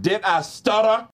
Did I stutter?